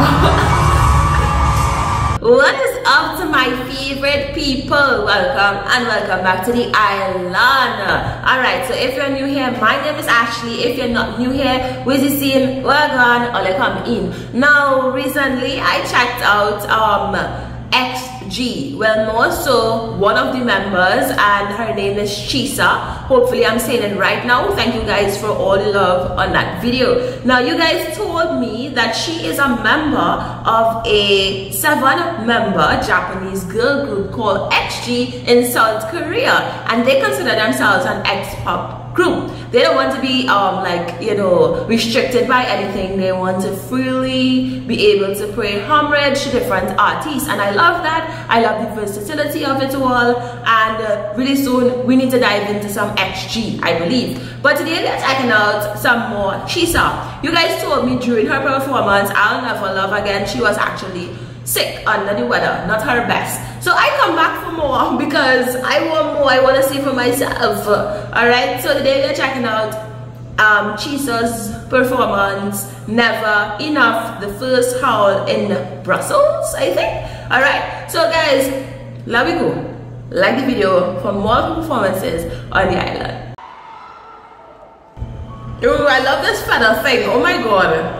What is up to my favorite people? Welcome and welcome back to the island. Alright, so if you're new here, my name is Ashley. If you're not new here, where's the scene? Welcome or come in. Now, recently I checked out um XG. Well, more so, one of the members, and her name is Chisa. Hopefully, I'm saying it right now. Thank you guys for all the love on that video. Now, you guys told me that she is a member of a seven member Japanese girl group called XG in South Korea, and they consider themselves an X pop group. They don't want to be um like you know restricted by anything. They want to freely be able to pay homage to different artists, and I love that. I love the versatility of it all, and uh, really soon we need to dive into some XG, I believe. But today we're checking out some more Chisa. You guys told me during her performance, I'll Never Love Again, she was actually sick under the weather, not her best. So I come back for more because I want more, I want to see for myself. Alright, so today we're checking out um, Chisa's performance, Never Enough, the first Howl in Brussels, I think. Alright, so guys, let me go. Like the video for more performances on the island. Ooh, I love this feather thing. Oh my god.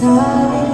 trying to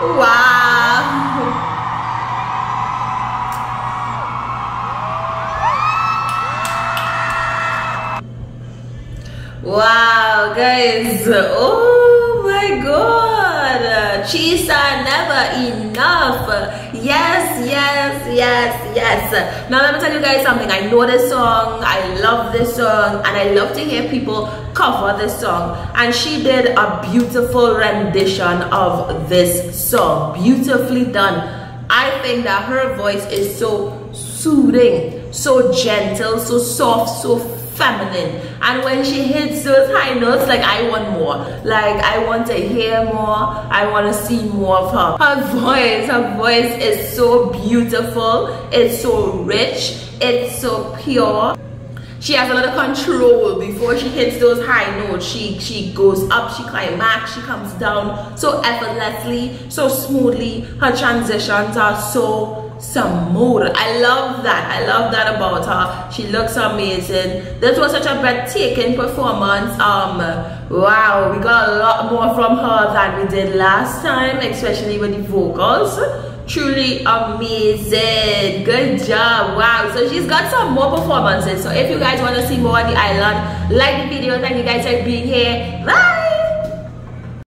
Wow, Wow, guys. Oh my god. Chisa, uh, never enough. Yes, yes, yes, yes. Now let me tell you guys something. I know this song. I love this song. And I love to hear people cover this song. And she did a beautiful rendition of this song. Beautifully done. I think that her voice is so soothing, so gentle, so soft, so feminine. And when she hits those high notes, like I want more. Like I want to hear more. I want to see more of her. Her voice, her voice is so beautiful. It's so rich. It's so pure she has a lot of control before she hits those high notes she she goes up she climax she comes down so effortlessly so smoothly her transitions are so smooth i love that. I love that about her. She looks amazing. This was such a breathtaking performance. Um wow we got a lot more from her than we did last time especially with the vocals. Truly amazing. Good job. Wow. So she's got some more performances. So if you guys want to see more on the island like the video. Thank you guys for being here. Bye